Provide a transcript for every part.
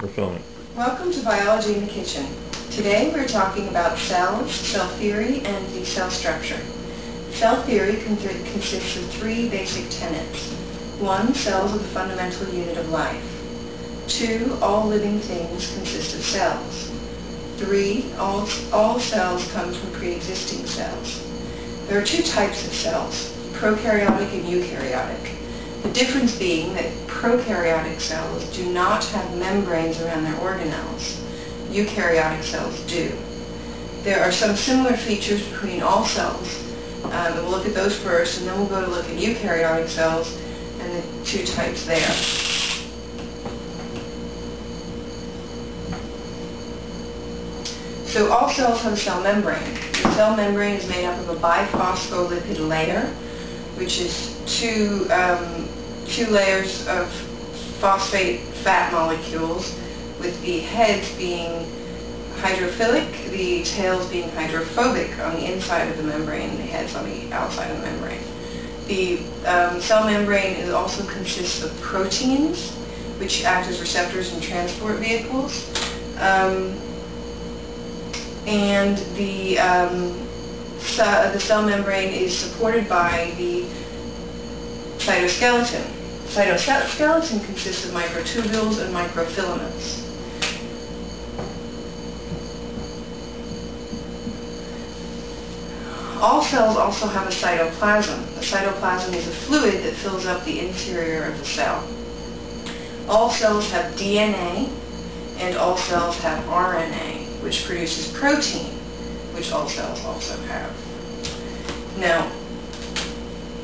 We're filming. Welcome to Biology in the Kitchen. Today we're talking about cells, cell theory, and the cell structure. Cell theory consists of three basic tenets. One, cells are the fundamental unit of life. Two, all living things consist of cells. Three, all, all cells come from pre-existing cells. There are two types of cells, prokaryotic and eukaryotic. The difference being that prokaryotic cells do not have membranes around their organelles. Eukaryotic cells do. There are some similar features between all cells, um, and we'll look at those first, and then we'll go to look at eukaryotic cells and the two types there. So all cells have a cell membrane. The cell membrane is made up of a biphospholipid layer, which is two, um, two layers of phosphate fat molecules, with the heads being hydrophilic, the tails being hydrophobic on the inside of the membrane, the heads on the outside of the membrane. The um, cell membrane is also consists of proteins, which act as receptors and transport vehicles. Um, and the, um, the cell membrane is supported by the cytoskeleton. Cytoskeleton consists of microtubules and microfilaments. All cells also have a cytoplasm. The cytoplasm is a fluid that fills up the interior of the cell. All cells have DNA, and all cells have RNA, which produces protein, which all cells also have. Now,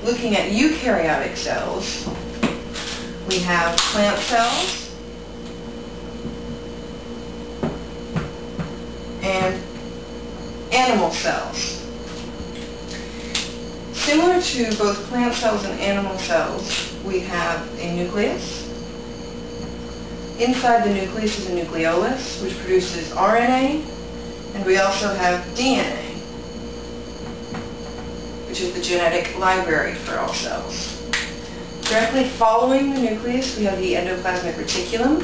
looking at eukaryotic cells, we have plant cells and animal cells. Similar to both plant cells and animal cells, we have a nucleus. Inside the nucleus is a nucleolus, which produces RNA, and we also have DNA, which is the genetic library for all cells. Directly following the nucleus, we have the endoplasmic reticulum,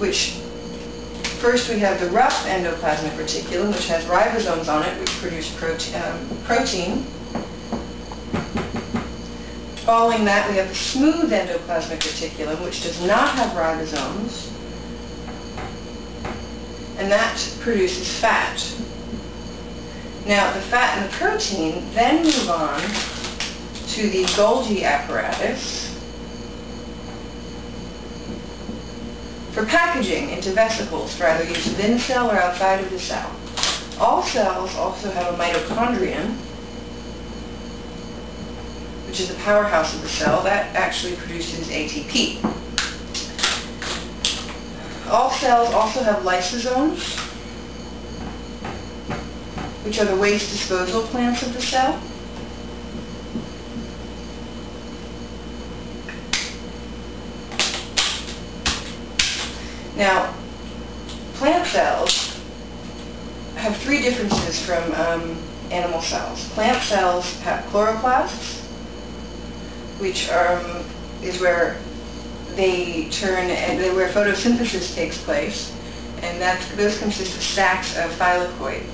which First, we have the rough endoplasmic reticulum, which has ribosomes on it, which produce prote um, protein. Following that, we have the smooth endoplasmic reticulum, which does not have ribosomes, and that produces fat. Now, the fat and the protein then move on to the Golgi apparatus, for packaging into vesicles for either use within the cell or outside of the cell. All cells also have a mitochondrion, which is the powerhouse of the cell. That actually produces ATP. All cells also have lysosomes, which are the waste disposal plants of the cell. Now, plant cells have three differences from um, animal cells. Plant cells have chloroplasts, which um, is where they turn and where photosynthesis takes place, and that those consist of sacs of thylakoid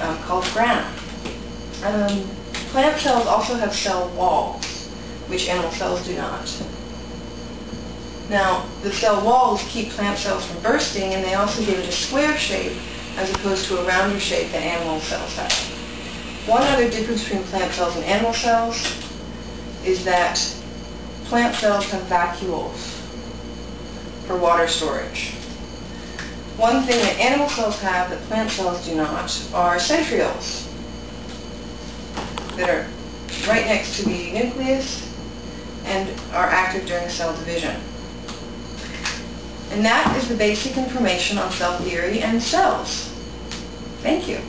um, called grana. Um, plant cells also have cell walls, which animal cells do not. Now, the cell walls keep plant cells from bursting, and they also give it a square shape as opposed to a rounder shape that animal cells have. One other difference between plant cells and animal cells is that plant cells have vacuoles for water storage. One thing that animal cells have that plant cells do not are centrioles that are right next to the nucleus and are active during cell division. And that is the basic information on cell theory and cells. Thank you.